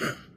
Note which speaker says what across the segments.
Speaker 1: Yeah.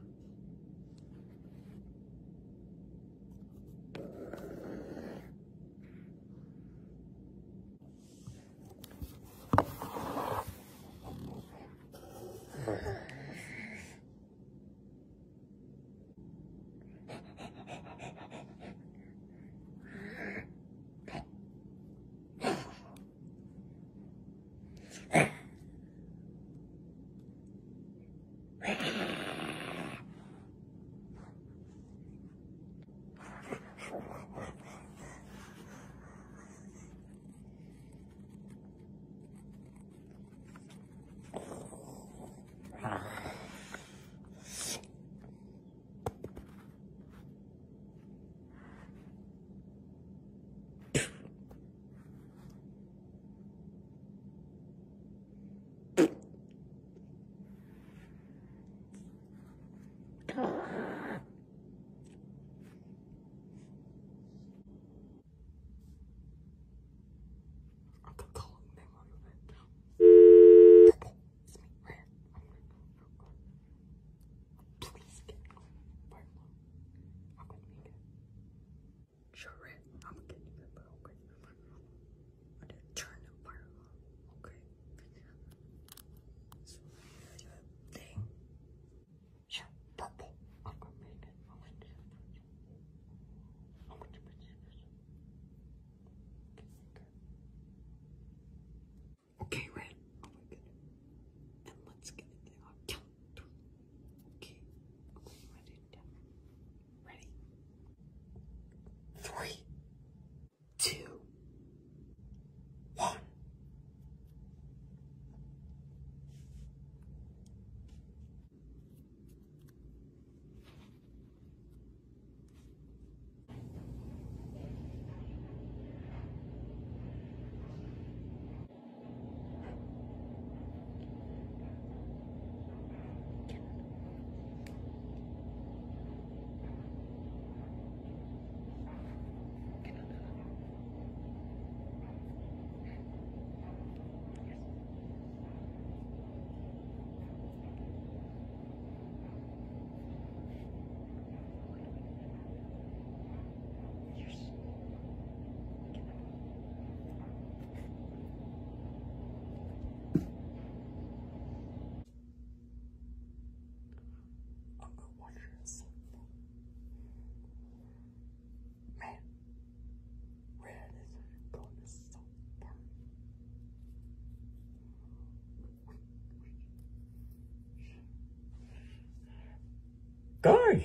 Speaker 2: Guys,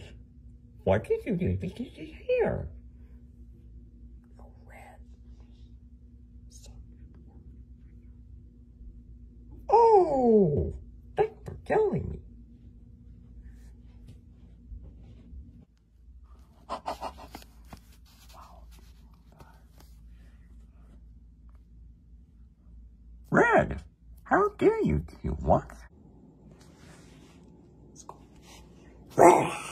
Speaker 2: why did you do? This here. Oh, thanks for telling me. Red, how dare you do what? Rawr.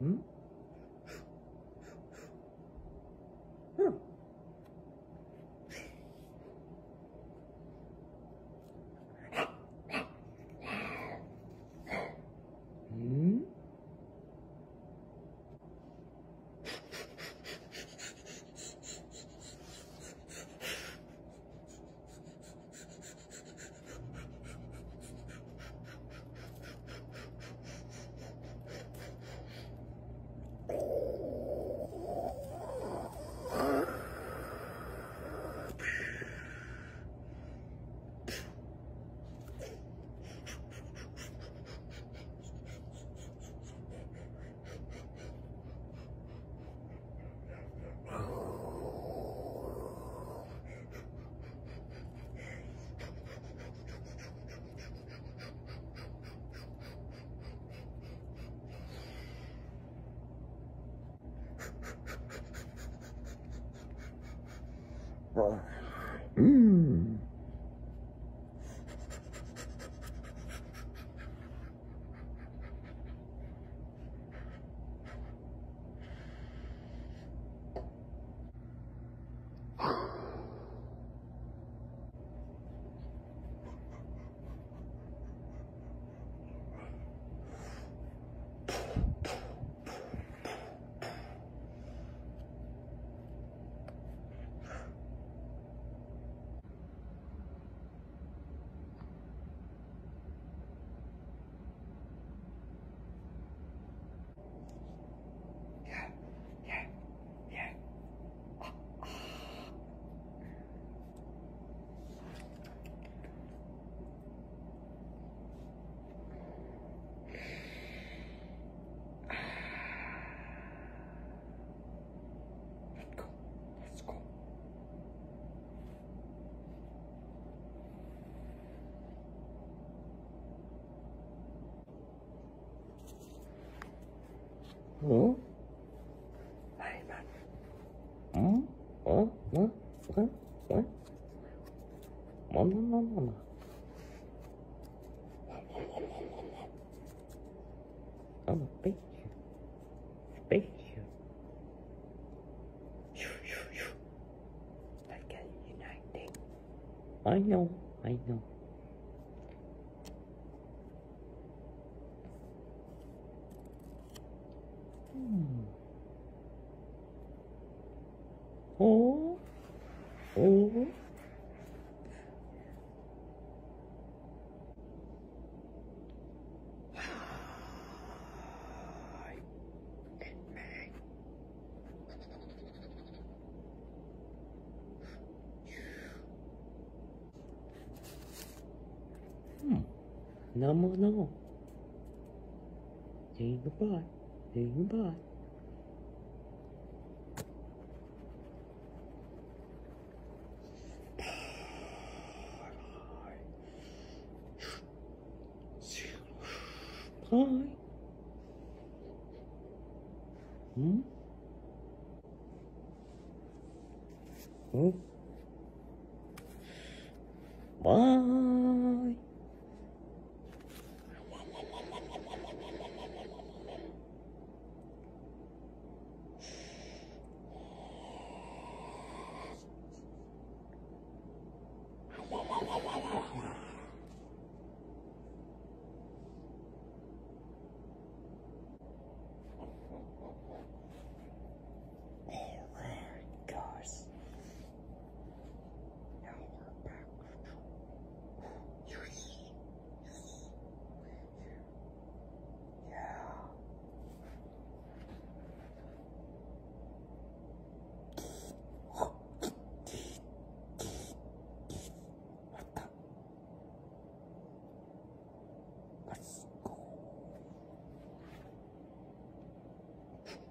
Speaker 2: Hmm? Mmm. Huh? Hey, man. Hmm? Huh? Huh? Huh? Huh? Mama, mama, mama. I'm a beat you. Beat you. Shoo, shoo, shoo. Like a uniting. I know, I know. Bye. Hmm? Hmm?